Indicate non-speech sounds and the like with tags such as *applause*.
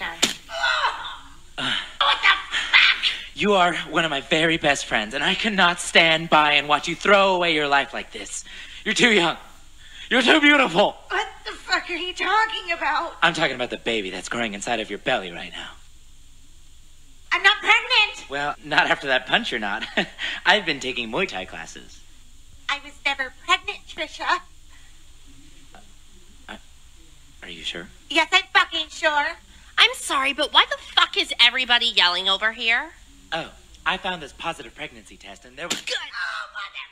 Trisha. You are one of my very best friends, and I cannot stand by and watch you throw away your life like this. You're too young. You're too beautiful. What the fuck are you talking about? I'm talking about the baby that's growing inside of your belly right now. I'm not pregnant. Well, not after that punch, you're not. *laughs* I've been taking Muay Thai classes. I was never pregnant, Trisha. Are you sure? Yes, I'm fucking sure. I'm sorry, but why the fuck is everybody yelling over here? Oh, I found this positive pregnancy test, and there was. Good. Oh, mother